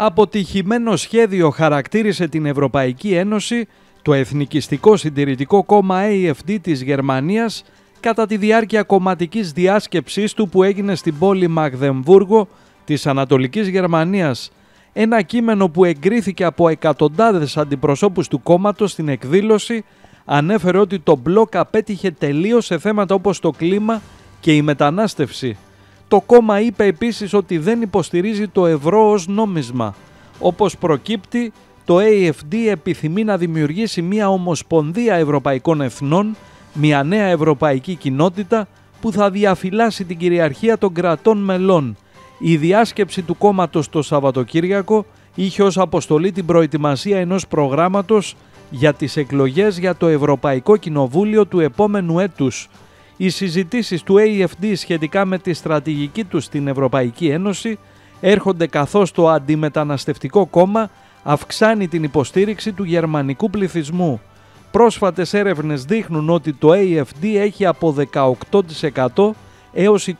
Αποτυχημένο σχέδιο χαρακτήρισε την Ευρωπαϊκή Ένωση το Εθνικιστικό Συντηρητικό Κόμμα AFD της Γερμανίας κατά τη διάρκεια κομματικής διάσκεψής του που έγινε στην πόλη Μαγδεμβούργο της Ανατολικής Γερμανίας. Ένα κείμενο που εγκρίθηκε από εκατοντάδες αντιπροσώπους του κόμματος στην εκδήλωση ανέφερε ότι το μπλοκ απέτυχε τελείως σε θέματα όπως το κλίμα και η μετανάστευση. Το κόμμα είπε επίσης ότι δεν υποστηρίζει το ευρώ ως νόμισμα. Όπως προκύπτει, το AFD επιθυμεί να δημιουργήσει μια ομοσπονδία ευρωπαϊκών εθνών, μια νέα ευρωπαϊκή κοινότητα που θα διαφυλάσει την κυριαρχία των κρατών μελών. Η διάσκεψη του κόμματος το Σαββατοκύριακο είχε ως αποστολή την προετοιμασία ενός προγράμματος για τις εκλογές για το Ευρωπαϊκό Κοινοβούλιο του επόμενου έτους. Οι συζητήσεις του AFD σχετικά με τη στρατηγική τους στην Ευρωπαϊκή Ένωση έρχονται καθώς το αντιμεταναστευτικό κόμμα αυξάνει την υποστήριξη του γερμανικού πληθυσμού. Πρόσφατες έρευνες δείχνουν ότι το AFD έχει από 18% έως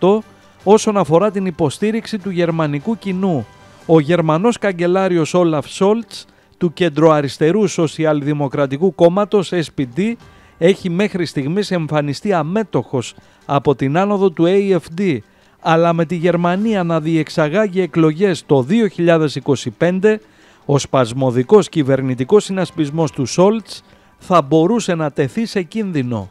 23% όσον αφορά την υποστήριξη του γερμανικού κοινού. Ο Γερμανός καγκελάριος Όλαφ Σόλτς του κεντροαριστερού Σοσιαλδημοκρατικού Κόμματος SPD έχει μέχρι στιγμής εμφανιστεί αμέτωχος από την άνοδο του AFD αλλά με τη Γερμανία να διεξαγάγει εκλογές το 2025, ο σπασμωδικός κυβερνητικός συνασπισμός του Σόλτς θα μπορούσε να τεθεί σε κίνδυνο.